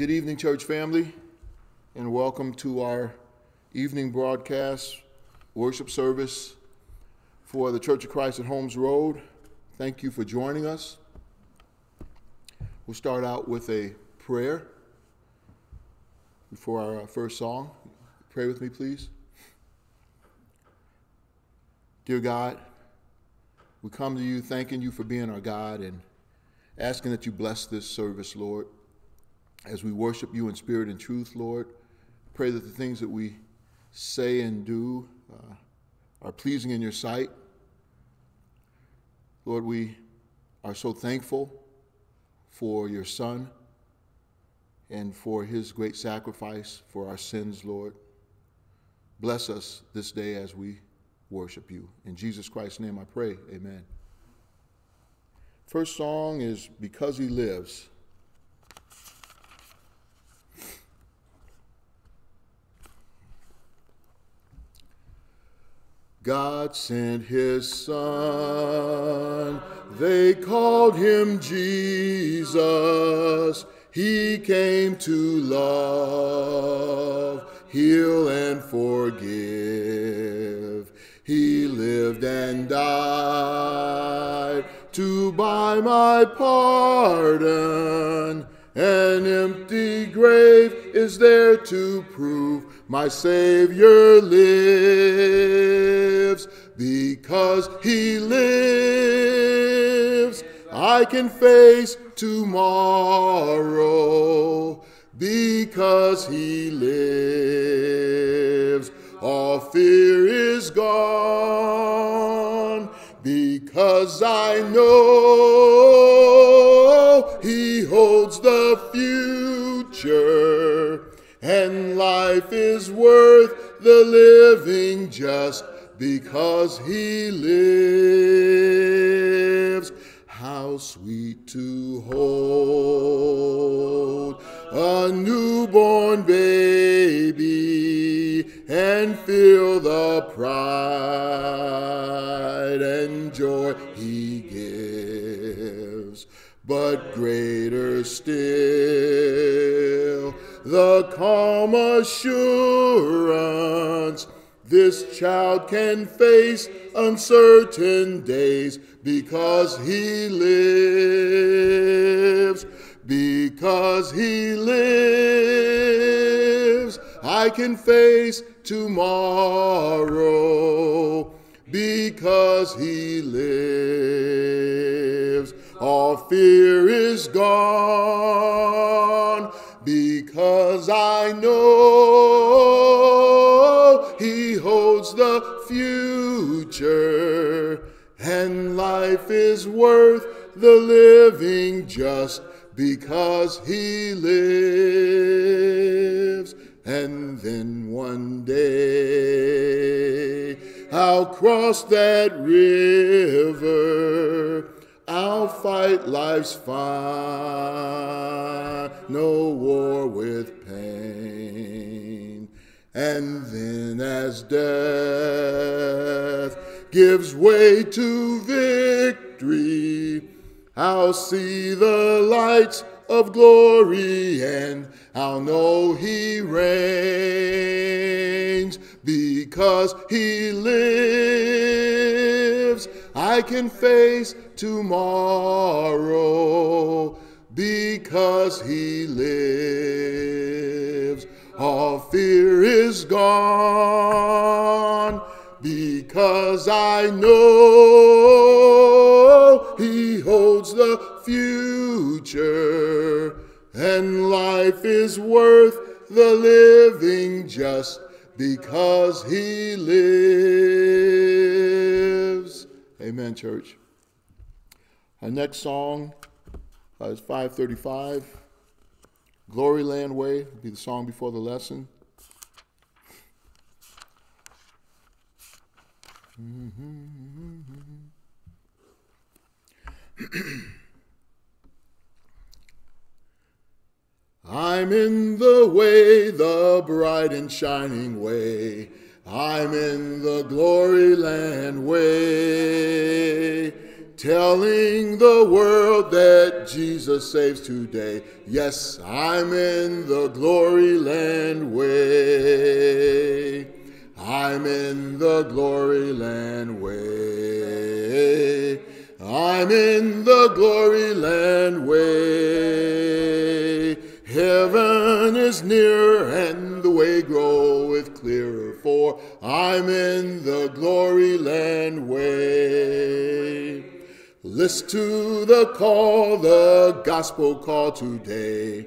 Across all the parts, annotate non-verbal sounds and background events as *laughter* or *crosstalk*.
Good evening, church family, and welcome to our evening broadcast worship service for the Church of Christ at Holmes Road. Thank you for joining us. We'll start out with a prayer before our uh, first song. Pray with me, please. Dear God, we come to you thanking you for being our God and asking that you bless this service, Lord as we worship you in spirit and truth, Lord. Pray that the things that we say and do uh, are pleasing in your sight. Lord, we are so thankful for your Son and for his great sacrifice for our sins, Lord. Bless us this day as we worship you. In Jesus Christ's name I pray. Amen. First song is Because He Lives. God sent his son. They called him Jesus. He came to love, heal, and forgive. He lived and died to buy my pardon. An empty grave is there to prove my Savior lives. Because he lives, I can face tomorrow. Because he lives, all fear is gone. Because I know he holds the future and life is worth the living just because he lives. How sweet to hold a newborn baby and feel the pride and joy he gives. But greater still the calm assurance this child can face uncertain days because he lives. Because he lives, I can face tomorrow. Because he lives, all fear is gone because I know He holds the future, and life is worth the living just because He lives. And then one day I'll cross that river I'll fight life's fight, no war with pain. And then as death gives way to victory, I'll see the lights of glory and I'll know he reigns because he lives. I can face tomorrow because he lives. All fear is gone because I know he holds the future and life is worth the living just because he lives. Amen, church. Our next song uh, is 535. Glory Land Way will be the song before the lesson. *clears throat* I'm in the way, the bright and shining way. I'm in the glory land way telling the world that Jesus saves today. Yes, I'm in the glory land way. I'm in the glory land way. I'm in the glory land way. Heaven is near and the way groweth clearer, for I'm in the glory land. Listen to the call, the gospel call today.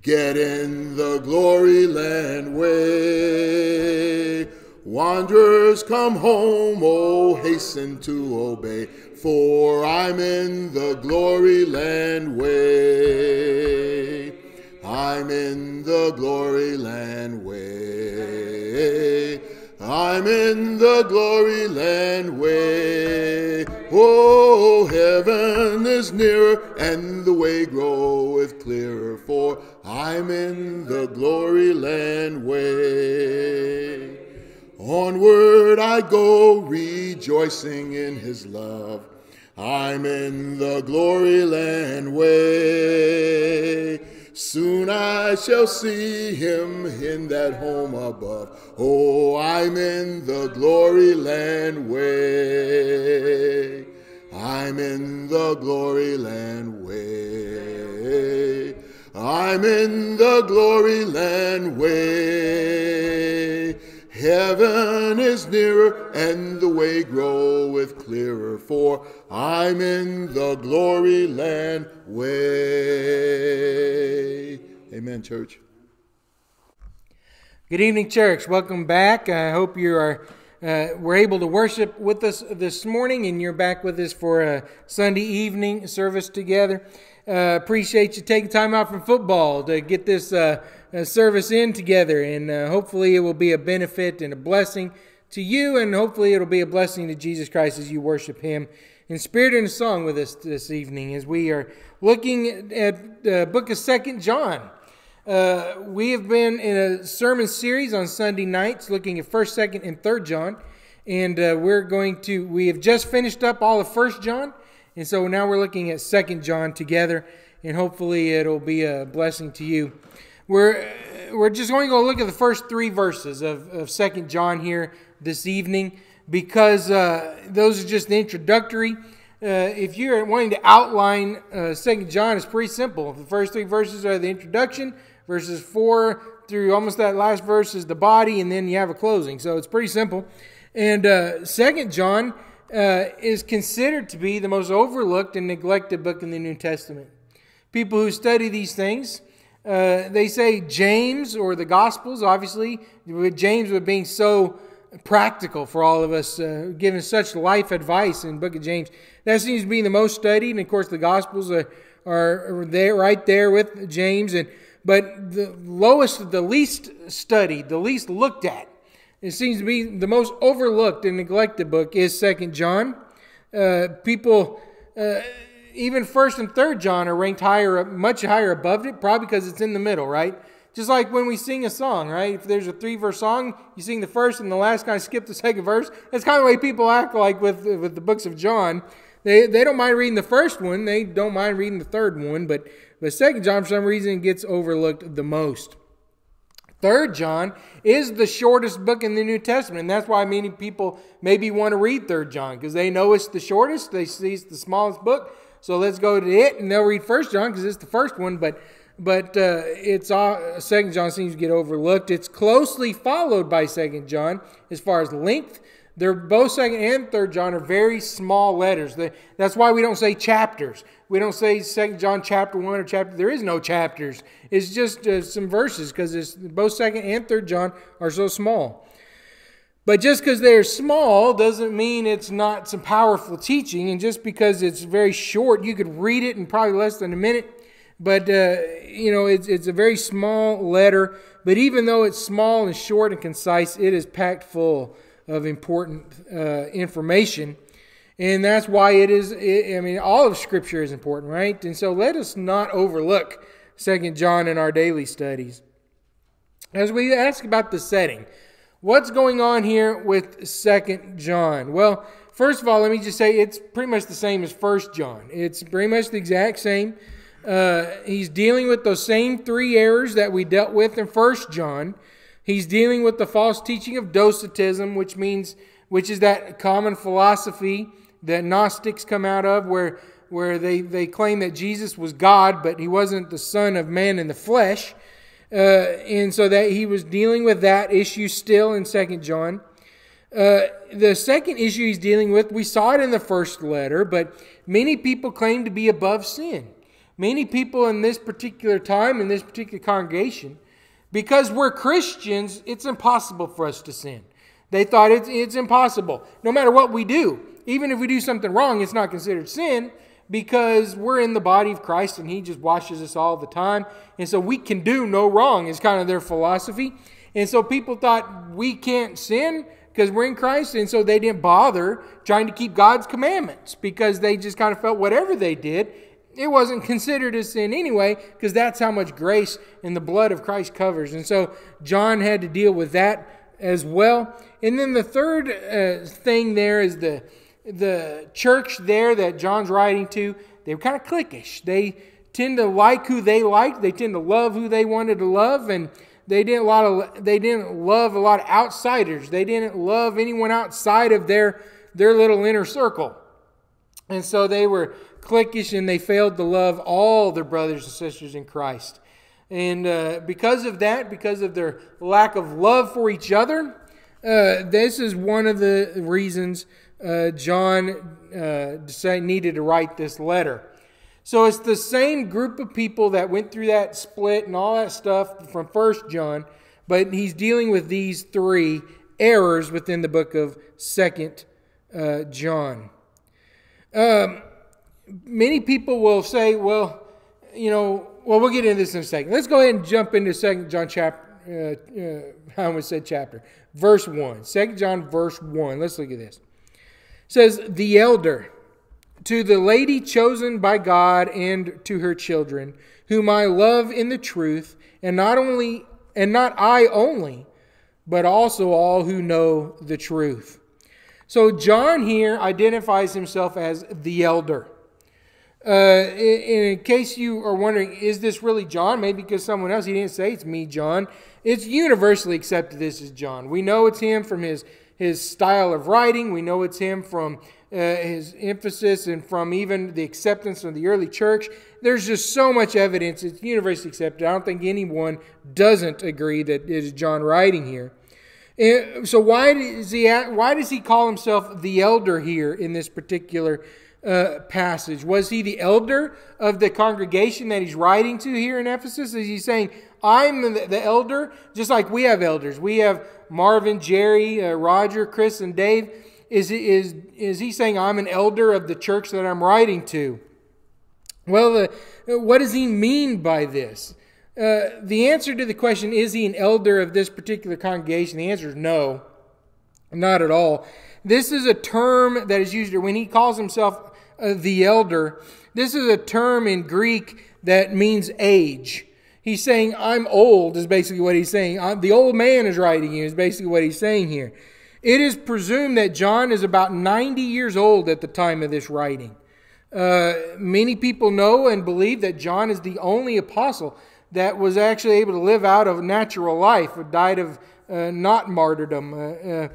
Get in the glory land way. Wanderers come home, oh, hasten to obey, for I'm in the glory land way. I'm in the glory land way. I'm in the glory land way. Oh, heaven is nearer and the way groweth clearer, for I'm in the glory land way. Onward I go, rejoicing in his love. I'm in the glory land way. Soon I shall see him in that home above. Oh, I'm in the glory land way. I'm in the glory land way. I'm in the glory land way. Heaven is nearer and the way groweth clearer, for I'm in the glory land way. Amen, church. Good evening, church. Welcome back. I hope you are uh, were able to worship with us this morning, and you're back with us for a Sunday evening service together. Uh, appreciate you taking time out from football to get this uh, service in together, and uh, hopefully it will be a benefit and a blessing to you, and hopefully it'll be a blessing to Jesus Christ as you worship Him in spirit and song with us this evening as we are looking at the book of Second John. Uh, we have been in a sermon series on Sunday nights looking at First, Second, and Third John, and uh, we're going to. We have just finished up all of First John, and so now we're looking at Second John together, and hopefully it'll be a blessing to you. We're we're just going to go look at the first three verses of, of Second John here this evening because uh, those are just the introductory. Uh, if you're wanting to outline uh, Second John, it's pretty simple. The first three verses are the introduction verses 4 through almost that last verse is the body, and then you have a closing. So it's pretty simple. And uh, Second John uh, is considered to be the most overlooked and neglected book in the New Testament. People who study these things, uh, they say James or the Gospels, obviously, with James with being so practical for all of us, uh, giving such life advice in Book of James. That seems to be the most studied, and of course the Gospels are, are there right there with James. And but the lowest, the least studied, the least looked at, it seems to be the most overlooked and neglected book is Second John. Uh, people, uh, even First and Third John are ranked higher, much higher above it, probably because it's in the middle, right? Just like when we sing a song, right? If there's a three verse song, you sing the first and the last kind of skip the second verse. That's kind of the way people act like with with the books of John. They they don't mind reading the first one, they don't mind reading the third one, but but Second John, for some reason, gets overlooked the most. Third John is the shortest book in the New Testament, and that's why many people maybe want to read Third John because they know it's the shortest. They see it's the smallest book, so let's go to it, and they'll read First John because it's the first one. But but uh, it's uh, Second John seems to get overlooked. It's closely followed by Second John as far as length. They're both second and third John are very small letters. that's why we don't say chapters. We don't say second John chapter one or chapter. There is no chapters. It's just uh, some verses because both second and third John are so small. But just because they're small doesn't mean it's not some powerful teaching. And just because it's very short, you could read it in probably less than a minute. But, uh, you know, it's, it's a very small letter. But even though it's small and short and concise, it is packed full of important uh, information. And that's why it is, it, I mean, all of Scripture is important, right? And so let us not overlook Second John in our daily studies. As we ask about the setting, what's going on here with Second John? Well, first of all, let me just say it's pretty much the same as First John. It's pretty much the exact same. Uh, he's dealing with those same three errors that we dealt with in First John. He's dealing with the false teaching of Docetism, which means which is that common philosophy that Gnostics come out of, where where they, they claim that Jesus was God, but he wasn't the Son of Man in the flesh. Uh, and so that he was dealing with that issue still in Second John. Uh, the second issue he's dealing with, we saw it in the first letter, but many people claim to be above sin. Many people in this particular time, in this particular congregation, because we're Christians, it's impossible for us to sin. They thought it's, it's impossible. No matter what we do, even if we do something wrong, it's not considered sin because we're in the body of Christ and He just washes us all the time. And so we can do no wrong, is kind of their philosophy. And so people thought we can't sin because we're in Christ. And so they didn't bother trying to keep God's commandments because they just kind of felt whatever they did, it wasn't *laughs* considered a sin anyway because that's how much grace and the blood of Christ covers. And so John had to deal with that as well. And then the third uh, thing there is the the church there that John's writing to, they were kind of cliquish. They tend to like who they liked. They tend to love who they wanted to love, and they didn't a lot of they didn't love a lot of outsiders. They didn't love anyone outside of their their little inner circle, and so they were cliquish and they failed to love all their brothers and sisters in Christ. And uh, because of that, because of their lack of love for each other, uh, this is one of the reasons uh, John uh, needed to write this letter. So it's the same group of people that went through that split and all that stuff from First John, but he's dealing with these three errors within the book of Second uh, John. Um, many people will say, well, you know, well, we'll get into this in a second. Let's go ahead and jump into Second John chapter. Uh, uh, I almost said chapter, verse one. Second John, verse one. Let's look at this says, The elder, to the lady chosen by God and to her children, whom I love in the truth, and not only and not I only, but also all who know the truth. So John here identifies himself as the elder. Uh, in, in, case you are wondering, is this really John? Maybe because someone else, he didn't say it's me, John. It's universally accepted this is John. We know it's him from his his style of writing. We know it's him from uh, his emphasis and from even the acceptance of the early church. There's just so much evidence. It's universally accepted. I don't think anyone doesn't agree that it is John writing here. And so why does he why does he call himself the elder here in this particular uh, passage? Was he the elder of the congregation that he's writing to here in Ephesus? Is he saying, I'm the, the elder, just like we have elders? We have Marvin, Jerry, uh, Roger, Chris, and Dave. Is, is, is he saying, I'm an elder of the church that I'm writing to? Well, uh, what does he mean by this? Uh, the answer to the question, is he an elder of this particular congregation? The answer is no, not at all. This is a term that is used when he calls himself uh, the elder. This is a term in Greek that means age. He's saying, I'm old, is basically what he's saying. I'm, the old man is writing you, is basically what he's saying here. It is presumed that John is about 90 years old at the time of this writing. Uh, many people know and believe that John is the only apostle that was actually able to live out of natural life, died of uh, not martyrdom. Uh, uh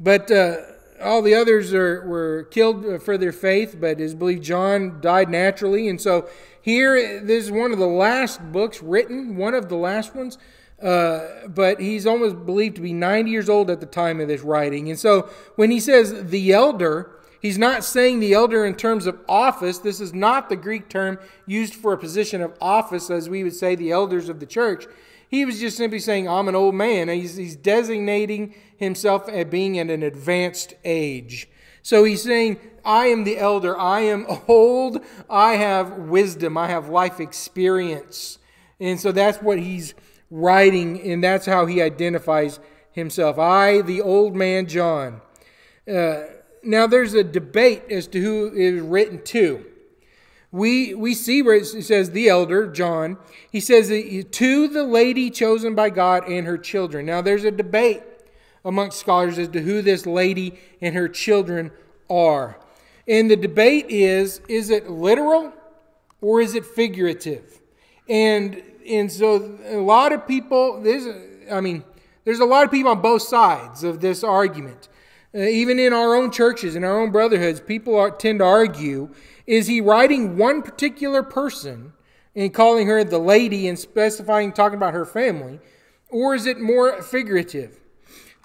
but uh, all the others are, were killed for their faith, but is believed John died naturally. And so here, this is one of the last books written, one of the last ones. Uh, but he's almost believed to be 90 years old at the time of this writing. And so when he says the elder, he's not saying the elder in terms of office. This is not the Greek term used for a position of office, as we would say the elders of the church. He was just simply saying, I'm an old man. He's, he's designating himself as being at an advanced age. So he's saying, I am the elder. I am *laughs* old. I have wisdom. I have life experience. And so that's what he's writing, and that's how he identifies himself. I, the old man John. Uh, now, there's a debate as to who is written to we, we see where it says the elder, John, he says to the lady chosen by God and her children. Now, there's a debate amongst scholars as to who this lady and her children are. And the debate is is it literal or is it figurative? And and so a lot of people there's I mean there's a lot of people on both sides of this argument. Uh, even in our own churches, in our own brotherhoods, people are, tend to argue is he writing one particular person and calling her the lady and specifying, talking about her family, or is it more figurative?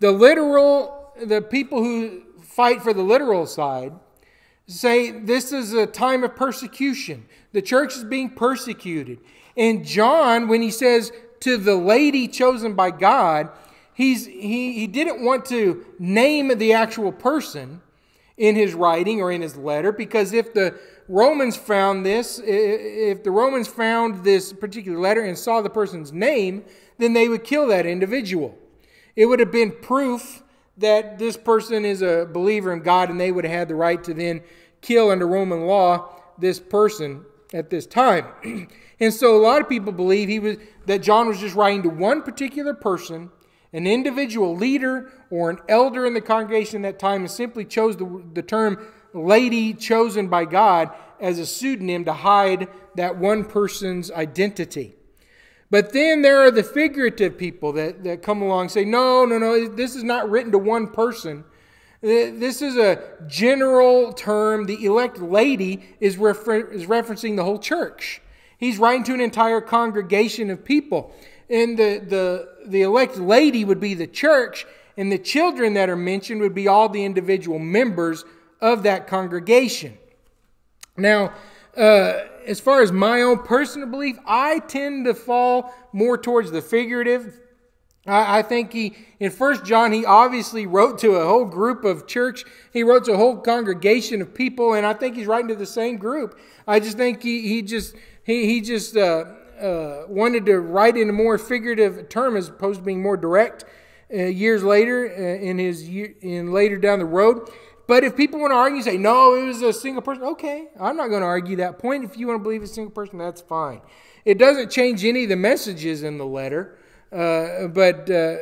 The literal, the people who fight for the literal side say this is a time of persecution. The church is being persecuted. And John, when he says to the lady chosen by God, he's, he, he didn't want to name the actual person in his writing or in his letter because if the Romans found this, if the Romans found this particular letter and saw the person's name, then they would kill that individual. It would have been proof that this person is a believer in God and they would have had the right to then kill under Roman law this person at this time. *clears throat* and so a lot of people believe he was that John was just writing to one particular person, an individual leader or an elder in the congregation at that time and simply chose the, the term lady chosen by God as a pseudonym to hide that one person's identity. But then there are the figurative people that, that come along and say, no, no, no, this is not written to one person. This is a general term. The elect lady is, refer- is referencing the whole church. He's writing to an entire congregation of people. And the, the, the elect lady would be the church, and the children that are mentioned would be all the individual members of that congregation. Now, uh, as far as my own personal belief, I tend to fall more towards the figurative. I, I think he, in First John, he obviously wrote to a whole group of church. He wrote to a whole congregation of people, and I think he's writing to the same group. I just think he, he just he, he just uh, uh, wanted to write in a more figurative term as opposed to being more direct. Uh, years later, uh, in his in later down the road, but if people want to argue, say, no, it was a single person, okay, I'm not going to argue that point. If you want to believe a single person, that's fine. It doesn't change any of the messages in the letter, uh, but, uh,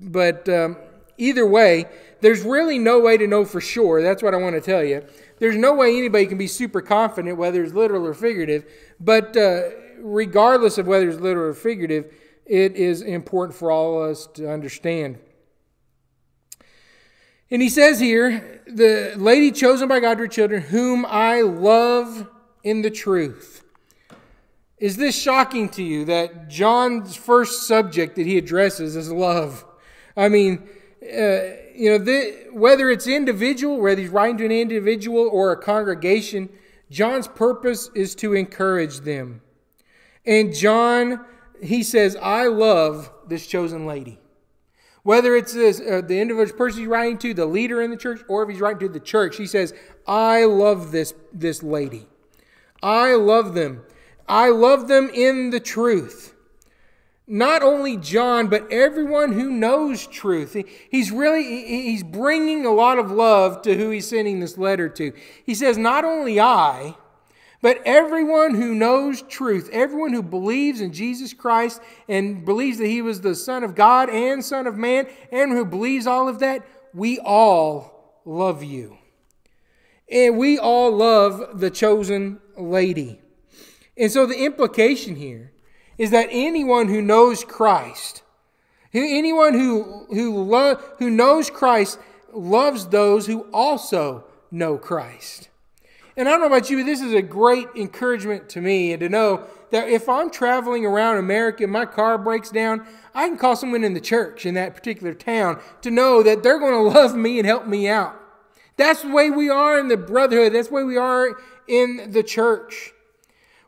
but um, either way, there's really no way to know for sure. That's what I want to tell you. There's no way anybody can be super confident whether it's literal or figurative, but uh, regardless of whether it's literal or figurative, it is important for all of us to understand. And he says here, the lady chosen by God to her children, whom I love in the truth. Is this shocking to you that John's first subject that he addresses is love? I mean, uh, you know, the, whether it's individual, whether he's writing to an individual or a congregation, John's purpose is to encourage them. And John, he says, I love this chosen lady. Whether it's this, uh, the individual person he's writing to, the leader in the church, or if he's writing to the church, he says, I love this, this lady. I love them. I love them in the truth. Not only John, but everyone who knows truth. He's really, he's bringing a lot of love to who he's sending this letter to. He says, Not only I, but everyone who knows truth, everyone who believes in Jesus Christ and believes that he was the Son of God and Son of Man, and who believes all of that, we all love you. And we all love the chosen lady. And so the implication here is that anyone who knows Christ, anyone who, who, lo- who knows Christ, loves those who also know Christ. And I don't know about you, but this is a great encouragement to me and to know that if I'm traveling around America and my car breaks down, I can call someone in the church in that particular town to know that they're going *laughs* to love me and help me out. That's the way we are in the brotherhood. That's the way we are in the church.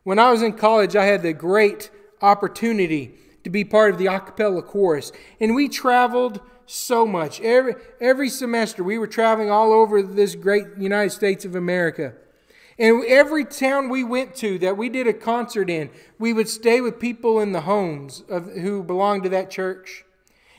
When I was in college, I had the great opportunity to be part of the a cappella chorus. And we traveled so much. Every, every semester, we were traveling all over this great United States of America. And every town we went to that we did a concert in, we would stay with people in the homes of who belonged to that church.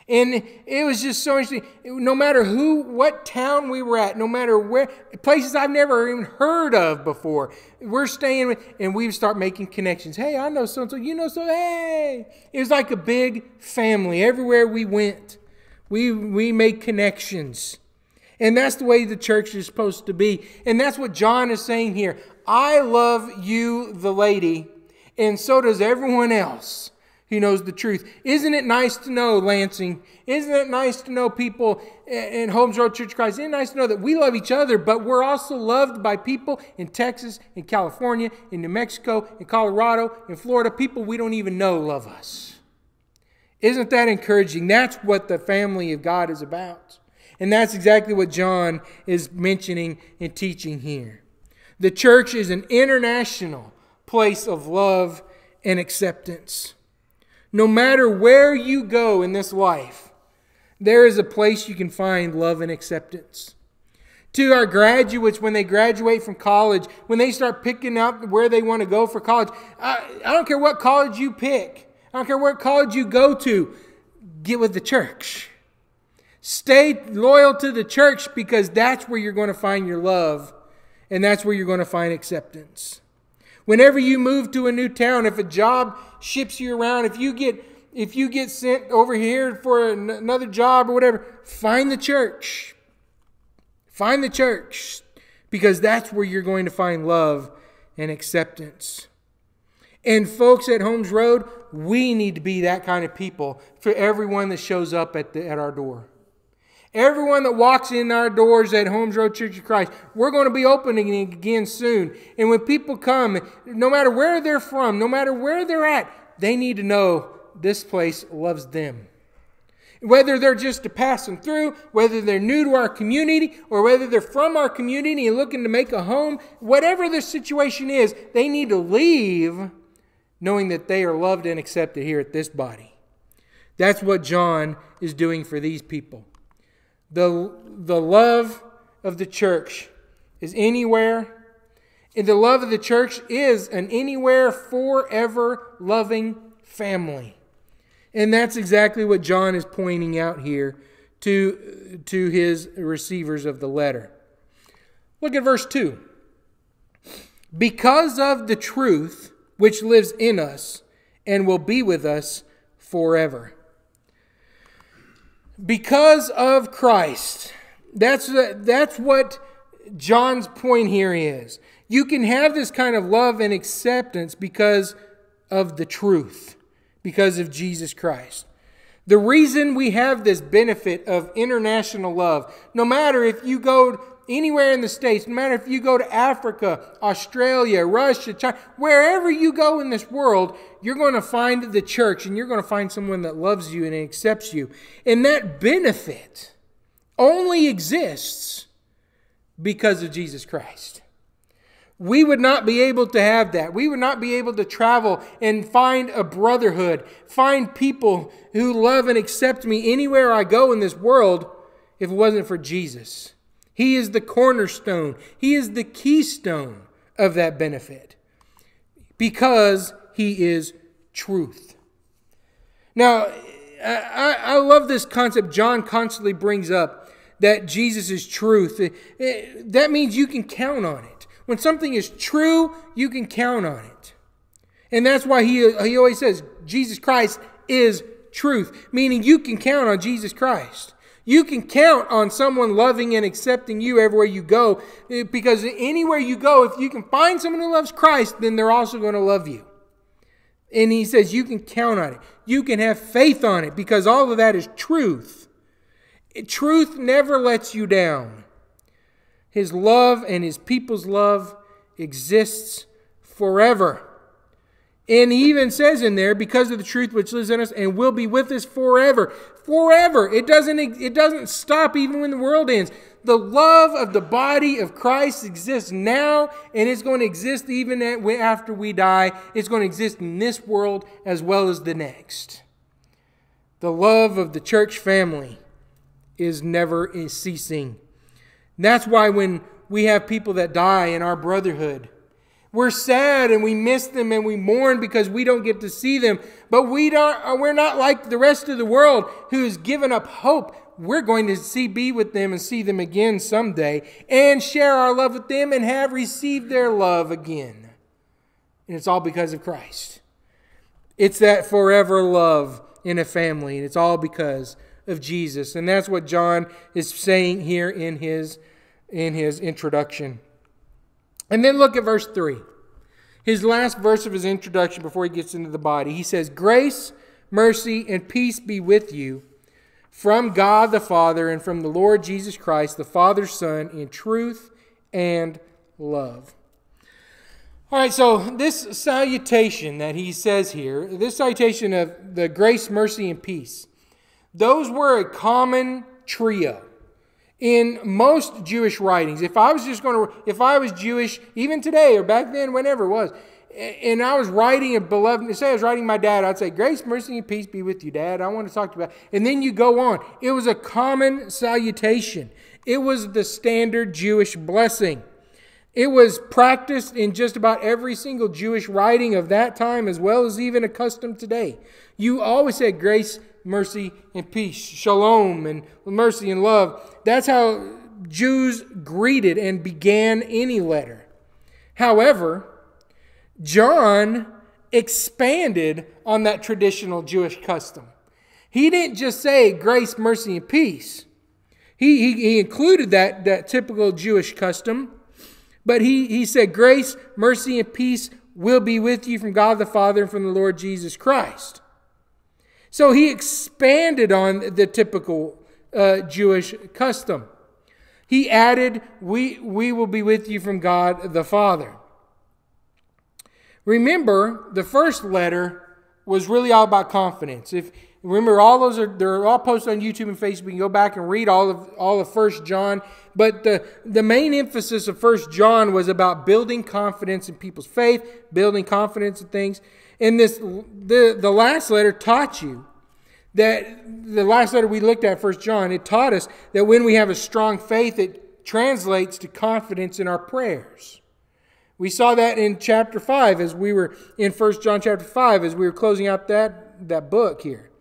And it was just so interesting. No matter who, what town we were at, no matter where, places I've never even heard of before, we're staying with, and we start making connections. Hey, I know so and so, you know so. Hey, it was like a big family. Everywhere we went, we we made connections. And that's the way the church is supposed to be. And that's what John is saying here. I love you, the lady, and so does everyone else who knows the truth. Isn't it nice to know, Lansing? Isn't it nice to know people in Holmes Road Church of Christ? Isn't it nice to know that we love each other, but we're also loved by people in Texas, in California, in New Mexico, in Colorado, in Florida, people we don't even know love us. Isn't that encouraging? That's what the family of God is about. And that's exactly what John is mentioning and teaching here. The church is an international place of love and acceptance. No matter where you go in this life, there is a place you can find love and acceptance. To our graduates, when they graduate from college, when they start picking up where they want to go for college, I, I don't care what college you pick, I don't care what college you go to, get with the church. Stay loyal to the church because that's where you're going to find your love and that's where you're going to find acceptance. Whenever you move to a new town, if a job ships you around, if you get if you get sent over here for another job or whatever, find the church. Find the church because that's where you're going to find love and acceptance. And folks at Holmes Road, we need to be that kind of people for everyone that shows up at, the, at our door. Everyone that walks in our doors at Holmes Road Church of Christ, we're going to be opening again soon. And when people come, no matter where they're from, no matter where they're at, they need to know this place loves them. Whether they're just passing through, whether they're new to our community, or whether they're from our community and looking to make a home, whatever the situation is, they need to leave knowing that they are loved and accepted here at this body. That's what John is doing for these people. The, the love of the church is anywhere. And the love of the church is an anywhere, forever loving family. And that's exactly what John is pointing out here to, to his receivers of the letter. Look at verse 2. Because of the truth which lives in us and will be with us forever because of Christ. That's, that's what John's point here is. You can have this kind of love and acceptance because of the truth, because of Jesus Christ. The reason we have this benefit of international love, no matter if you go anywhere in the States, no matter if you go to Africa, Australia, Russia, China, wherever you go in this world, you're going to find the church and you're going to find someone that loves you and accepts you. And that benefit only exists because of Jesus Christ. We would not be able to have that. We would not be able to travel and find a brotherhood, find people who love and accept me anywhere I go in this world if it wasn't for Jesus. He is the cornerstone, He is the keystone of that benefit because He is truth. Now, I, I love this concept John constantly brings up that Jesus is truth. That means you can count on it. When something is true, you can count on it. And that's why he, he always says Jesus Christ is truth, meaning you can count on Jesus Christ. You can count on someone loving and accepting you everywhere you go eh, because anywhere you go, if you can find someone who loves Christ, then they're also going to love you. And he says you can count on it. You can have faith on it because all of that is truth. Truth never lets you down. His love and his people's love exists forever. And he even says in there, because of the truth which lives in us and will be with us forever. Forever. It doesn't, it doesn't stop even when the world ends. The love of the body of Christ exists now, and it's going to exist even after we die. It's going to exist in this world as well as the next. The love of the church family is never ceasing. that's why when we have people that die in our brotherhood, we're sad and we miss them and we mourn because we don't get to see them. But we don't, uh, we're not like the rest of the world who's given up hope. We're going to see, be with them and see them again someday and share our love with them and have received their love again. And it's all because of Christ. It's that forever love in a family, and it's all because of Jesus. And that's what John is saying here in his, in his introduction. And then look at verse 3. His last verse of his introduction before he gets into the body. He says, Grace, mercy, and peace be with you from God the Father and from the Lord Jesus Christ, the Father's Son, in truth and love. All right, so this salutation that he says here, this salutation of the grace, mercy, and peace, those were a common trio in most Jewish writings. If I was just going to, if I was Jewish, even today or back then, whenever it was, and I was writing a beloved, say I was writing my dad, I'd say, Grace, mercy, and peace be with you, Dad. I want to talk to you about. And then you go on. It was a common salutation. It was the standard Jewish blessing. It was practiced in just about every single Jewish writing of that time, as well as even accustomed today. You always said grace, mercy, and peace, shalom, and mercy and love. That's how Jews greeted and began any letter. However, John expanded on that traditional Jewish custom. He didn't just say grace, mercy, and peace. He, he, he included that, that typical Jewish custom, but he, he said grace, mercy, and peace will be with you from God the Father and from the Lord Jesus Christ. So he expanded on the typical uh, Jewish custom. He added, we, we will be with you from God the Father. Remember, the first letter was really all about confidence. If remember, all those are they're all posted on YouTube and Facebook. You can go back and read all of all of First John. But the the main emphasis of First John was about building confidence in people's faith, building confidence in things. And this the the last letter taught you that the last letter we looked at, First John, it taught us that when we have a strong faith, it translates to confidence in our prayers. We saw that in chapter 5 as we were in First John chapter 5 as we were closing out that, that book here.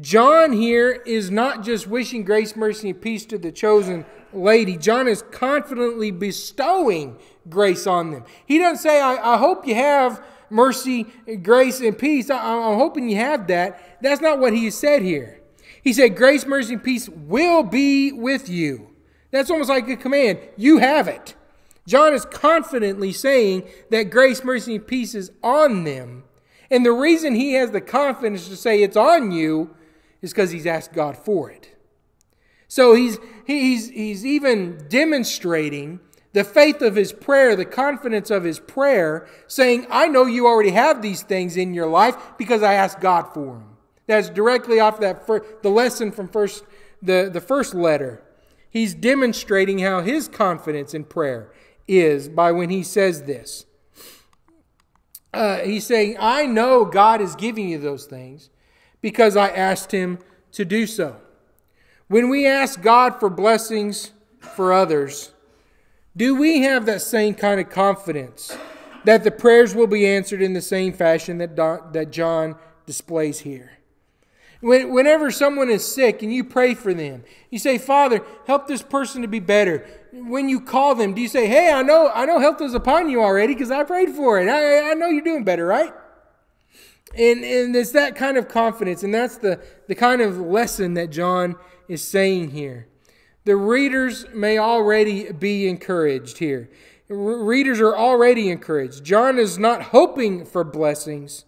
John here is not just wishing grace, mercy, and peace to the chosen lady. John is confidently bestowing grace on them. He doesn't say, I, I hope you have mercy, grace, and peace. I, I'm hoping you have that. That's not what he said here. He said, Grace, mercy, and peace will be with you. That's almost like a command. You have it. John is confidently saying that grace, mercy, and peace is on them. And the reason he has the confidence to say it's on you is because he's asked God for it. So he's, he's, he's even demonstrating the faith of his prayer, the confidence of his prayer, saying, I know you already have these things in your life because I asked God for them. That's directly off that first, the lesson from first the, the first letter. He's demonstrating how his confidence in prayer is by when he says this. Uh, he's saying, I know God is giving you those things because I asked him to do so. When we ask God for blessings for others, do we have that same kind of confidence that the prayers will be answered in the same fashion that, that John displays here? When, whenever someone is sick and you pray for them, you say, Father, help this person to be better. When you call them, do you say, Hey, I know, I know health is upon you already because I prayed for it. I, I know you're doing better, right? And, and it's that kind of confidence, and that's the, the kind of lesson that John is saying here. The readers may already be encouraged here. Readers are already encouraged. John is not hoping for blessings.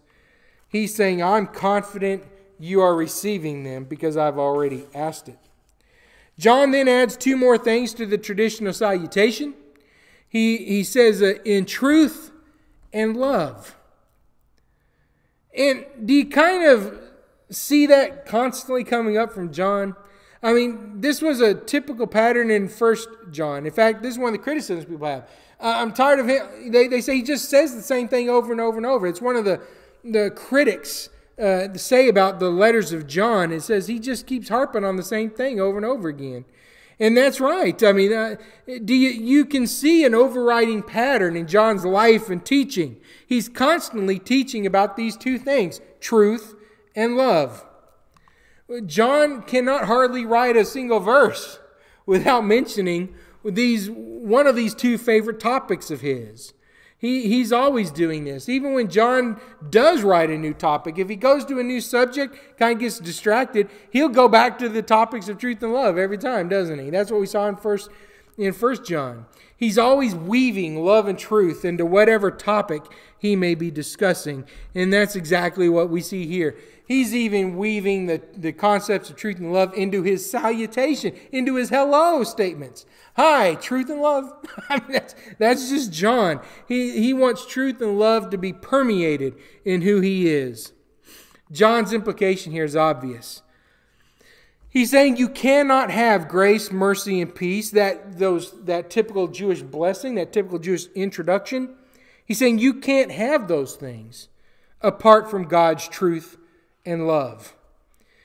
He's saying, I'm confident you are receiving them because I've already asked it. John then adds two more things to the traditional salutation. He, he says, uh, in truth and love. And do you kind of see that constantly coming up from John? I mean, this was a typical pattern in First John. In fact, this is one of the criticisms people have. Uh, I'm tired of him. They, they say he just says the same thing over and over and over. It's one of the, the critics uh, say about the letters of John. It says he just keeps harping on the same thing over and over again. And that's right. I mean, uh, do you, you can see an overriding pattern in John's life and teaching. He's constantly teaching about these two things truth and love. John cannot hardly write a single verse without mentioning these, one of these two favorite topics of his. He, he's always doing this. Even when John does write a new topic, if he goes to a new subject, kind of gets distracted, he'll go back to the topics of truth and love every time, doesn't he? That's what we saw in first in First John. He's always weaving love and truth into whatever topic he may be discussing. And that's exactly what we see here. He's even weaving the, the concepts of truth and love into his salutation, into his hello statements. Hi, truth and love. *laughs* I mean, that's, that's just John. He, he wants truth and love to be permeated in who he is. John's implication here is obvious. He's saying you cannot have grace, mercy, and peace, that, those, that typical Jewish blessing, that typical Jewish introduction. He's saying you can't have those things apart from God's truth and love.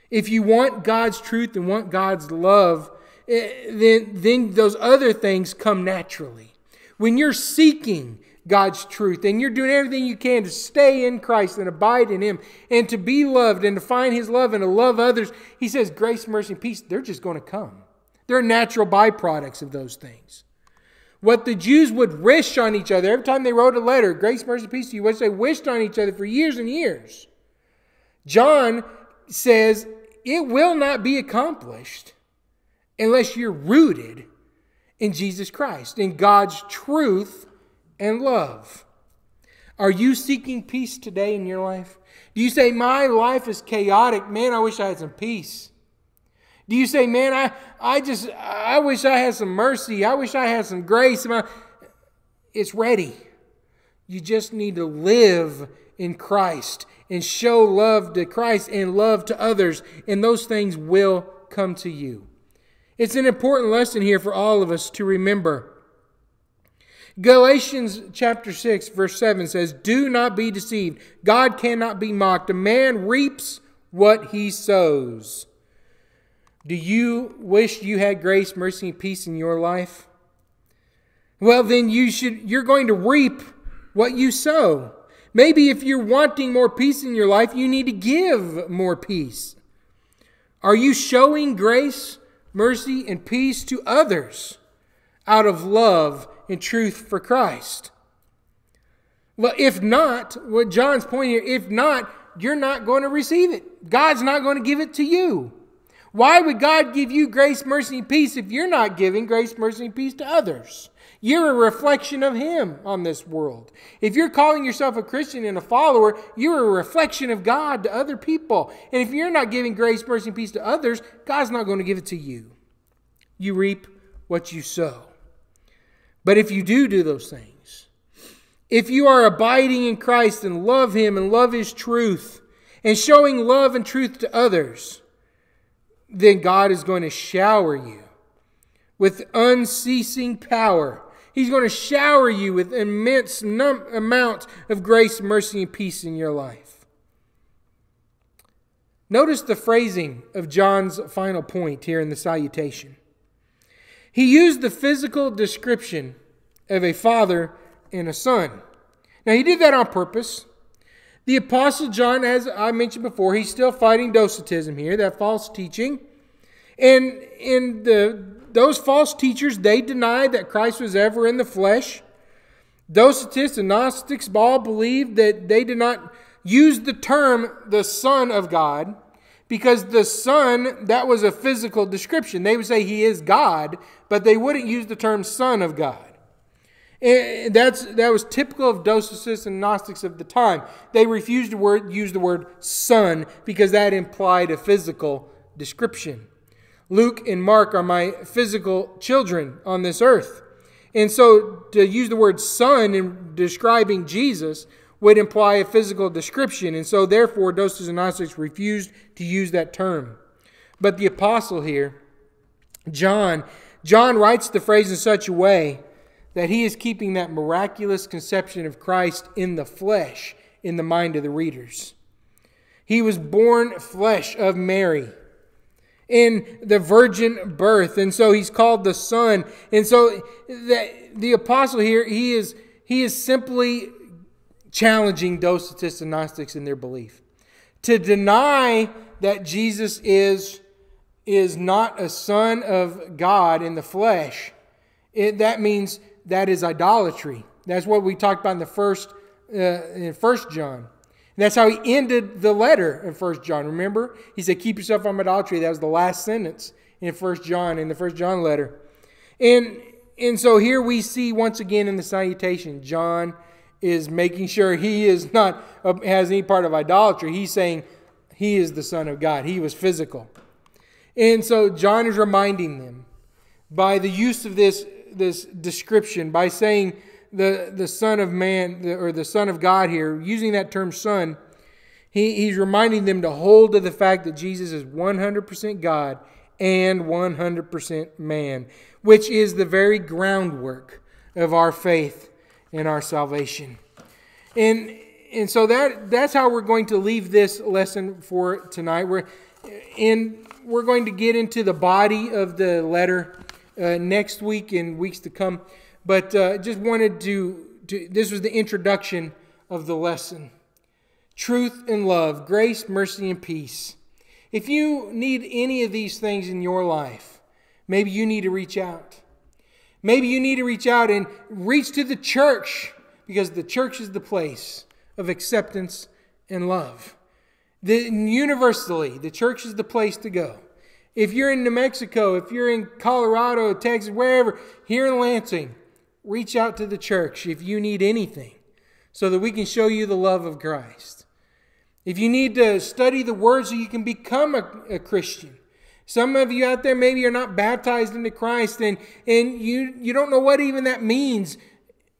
If you want God's truth and want God's love, Eh, then, then those other things come naturally. When you're seeking God's truth and you're doing everything you can to stay in Christ and abide in Him and to be loved and to find His love and to love others, He says grace, mercy, and peace, they're just going to come. They're natural byproducts of those things. What the Jews would wish on each other every time they wrote a letter, grace, mercy, peace to you, what they wished on each other for years and years. John says it will not be accomplished unless you're rooted in Jesus Christ, in God's truth and love. Are you seeking peace today in your life? Do you say, My life is chaotic? Man, I wish I had some peace. Do you say, Man, I, I just, I wish I had some mercy. I wish I had some grace. It's ready. You just need to live in Christ and show love to Christ and love to others, and those things will come to you. It's an important lesson here for all of us to remember. Galatians chapter 6, verse 7 says, Do not be deceived. God cannot be mocked. A man reaps what he sows. Do you wish you had grace, mercy, and peace in your life? Well, then you should you're going to reap what you sow. Maybe if you're wanting more peace in your life, you need to give more peace. Are you showing grace? Mercy, and peace to others out of love and truth for Christ. Well, if not, what John's pointing here, if not, you're not going to receive it. God's not going to give it to you. Why would God give you grace, mercy, and peace if you're not giving grace, mercy, and peace to others? You're a reflection of Him on this world. If you're calling yourself a Christian and a follower, you're a reflection of God to other people. And if you're not giving grace, mercy, and peace to others, God's not going to give it to you. You reap what you sow. But if you do do those things, if you are abiding in Christ and love Him and love His truth and showing love and truth to others, then God is going to shower you with unceasing power He's going to shower you with immense num- amount of grace, mercy, and peace in your life. Notice the phrasing of John's final point here in the salutation. He used the physical description of a father and a son. Now, he did that on purpose. The Apostle John, as I mentioned before, he's still fighting Docetism here, that false teaching. And in the those false teachers, they denied that Christ was ever in the flesh. Docetists and Gnostics all believed that they did not use the term the Son of God because the Son, that was a physical description. They would say he is God, but they wouldn't use the term Son of God. And that's, that was typical of Docetists and Gnostics of the time. They refused to word, use the word Son because that implied a physical description. Luke and Mark are my physical children on this earth. And so to use the word son in describing Jesus would imply a physical description. And so therefore, Docetists and Gnostics refused to use that term. But the apostle here, John, John writes the phrase in such a way that he is keeping that miraculous conception of Christ in the flesh in the mind of the readers. He was born flesh of Mary in the virgin birth. And so he's called the son. And so the, the apostle here he is he is simply challenging docetists and gnostics in their belief. To deny that jesus is is not a son of god in the flesh it, that means that is idolatry. That's what we talked about in the first uh, in First John. And that's how he ended the letter in First John. Remember, he said, "Keep yourself from idolatry." That was the last sentence in First John in the First John letter. And and so here we see once again in the salutation, John is making sure he is not uh, has any part of idolatry. He's saying he is the Son of God. He was physical. And so John is reminding them by the use of this, this description, by saying the, the Son of Man or the Son of God here, using that term Son, he, he's reminding them to hold to the fact that Jesus is 100% God and 100% man, which is the very groundwork of our faith and our salvation. And, and so that, that's how we're going to leave this lesson for tonight. We're, in, we're going to get into the body of the letter uh, next week and weeks to come. But uh, just wanted to, to, this was the introduction of the lesson truth and love, grace, mercy, and peace. If you need any of these things in your life, maybe you need to reach out. Maybe you need to reach out and reach to the church because the church is the place of acceptance and love. The, universally, the church is the place to go. If you're in New Mexico, if you're in Colorado, Texas, wherever, here in Lansing, reach out to the church if you need anything so that we can show you the love of Christ. If you need to study the word so you can become a, a Christian. Some of you out there maybe are not baptized into Christ and, and you, you don't know what even that means.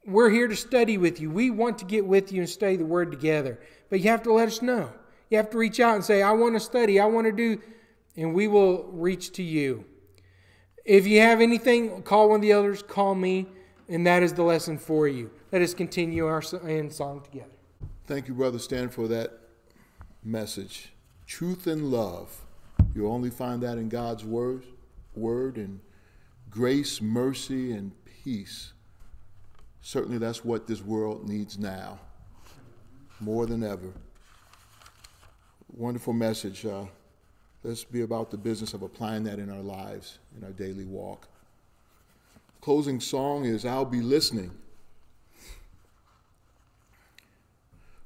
We're here to study with you. We want to get with you and study the word together. But you have to let us know. You have to reach out and say, I want to study. I want to do and we will reach to you. If you have anything, call one of the others, call me, and that is the lesson for you. Let us continue our in song together. Thank you, Brother Stan, for that message. Truth and love. You'll only find that in God's word, word and grace, mercy, and peace. Certainly, that's what this world needs now, more than ever. Wonderful message. Uh, Let's be about the business of applying that in our lives, in our daily walk. Closing song is I'll Be Listening.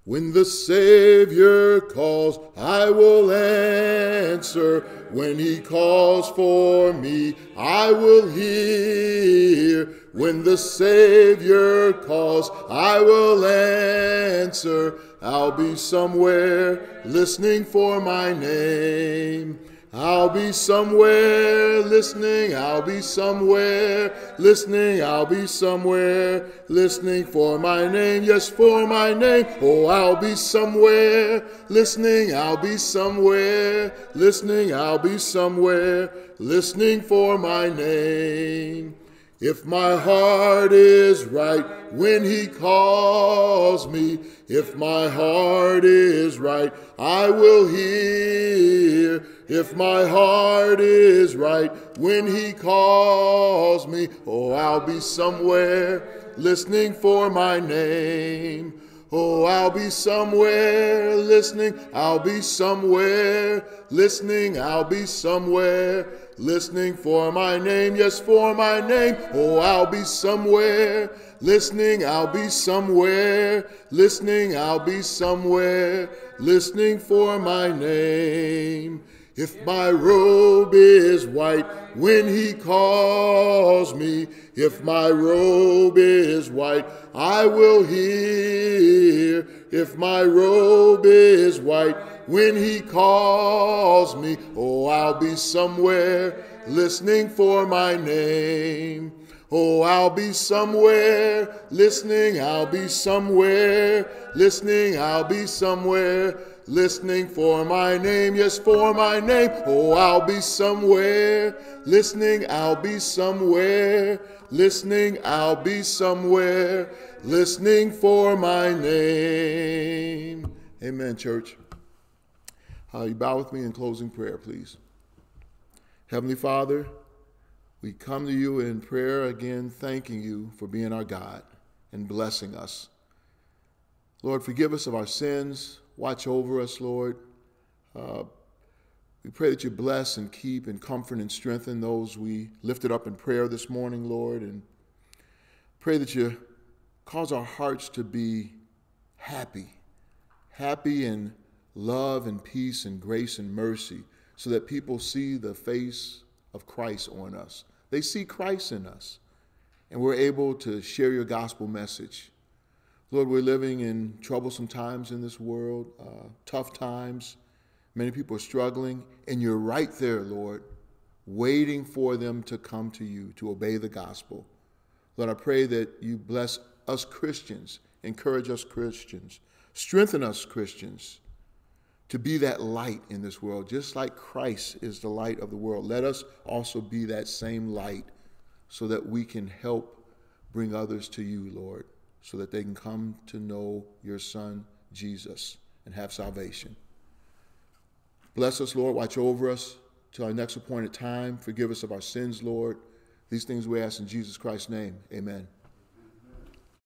When the Savior calls, I will answer. When he calls for me, I will hear. When the Savior calls, I will answer. I'll be somewhere listening for my name. I'll be somewhere listening, I'll be somewhere listening, I'll be somewhere listening for my name, yes, for my name. Oh, I'll be somewhere listening, I'll be somewhere listening, I'll be somewhere listening for my name. If my heart is right when he calls me, if my heart is right, I will hear. If my heart is right when he calls me, oh, I'll be somewhere listening for my name. Oh, I'll be somewhere listening. I'll be somewhere listening. I'll be somewhere listening for my name. Yes, for my name. Oh, I'll be somewhere listening. I'll be somewhere listening. I'll be somewhere listening for my name. If my robe is white when he calls me, if my robe is white, I will hear. If my robe is white when he calls me, oh, I'll be somewhere listening for my name. Oh, I'll be somewhere listening, I'll be somewhere listening, I'll be somewhere listening for my name, yes, for my name. Oh, I'll be somewhere, listening, I'll be somewhere, listening, I'll be somewhere, listening for my name. Amen, church. Uh, you bow with me in closing prayer, please. Heavenly Father, we come to you in prayer again, thanking you for being our God and blessing us. Lord, forgive us of our sins Watch over us, Lord. Uh, we pray that you bless and keep and comfort and strengthen those we lifted up in prayer this morning, Lord, and pray that you cause our hearts to be happy, happy in love and peace and grace and mercy, so that people see the face of Christ on us. They see Christ in us, and we're able to share your gospel message. Lord, we're living in troublesome times in this world, uh, tough times. Many people are struggling, and you're right there, Lord, waiting for them to come to you, to obey the gospel. Lord, I pray that you bless us Christians, encourage us Christians, strengthen us Christians to be that light in this world, just like Christ is the light of the world. Let us also be that same light so that we can help bring others to you, Lord so that they can come to know your Son, Jesus, and have salvation. Bless us, Lord. Watch over us till our next appointed time. Forgive us of our sins, Lord. These things we ask in Jesus Christ's name. Amen.